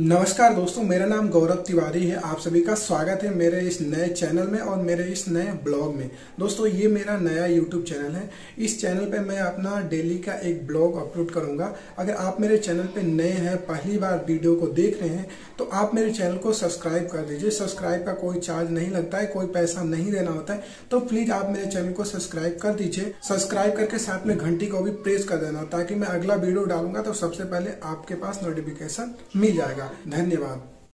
नमस्कार दोस्तों, मेरा नाम गौरव तिवारी है। आप सभी का स्वागत है मेरे इस नए चैनल में और मेरे इस नए ब्लॉग में। दोस्तों, ये मेरा नया यूट्यूब चैनल है। इस चैनल पे मैं अपना डेली का एक ब्लॉग अपलोड करूँगा। अगर आप मेरे चैनल पे नए हैं, पहली बार वीडियो को देख रहे हैं तो आप मेरे चैनल को सब्सक्राइब कर दीजिए। सब्सक्राइब का कोई चार्ज नहीं लगता है, कोई पैसा नहीं देना होता है तो प्लीज़ आप मेरे चैनल को सब्सक्राइब कर दीजिए। सब्सक्राइब करके साथ में घंटी को भी प्रेस कर देना, ताकि मैं अगला वीडियो डालूँगा तो सबसे पहले आपके पास नोटिफिकेशन मिल जाएगा। धन्यवाद।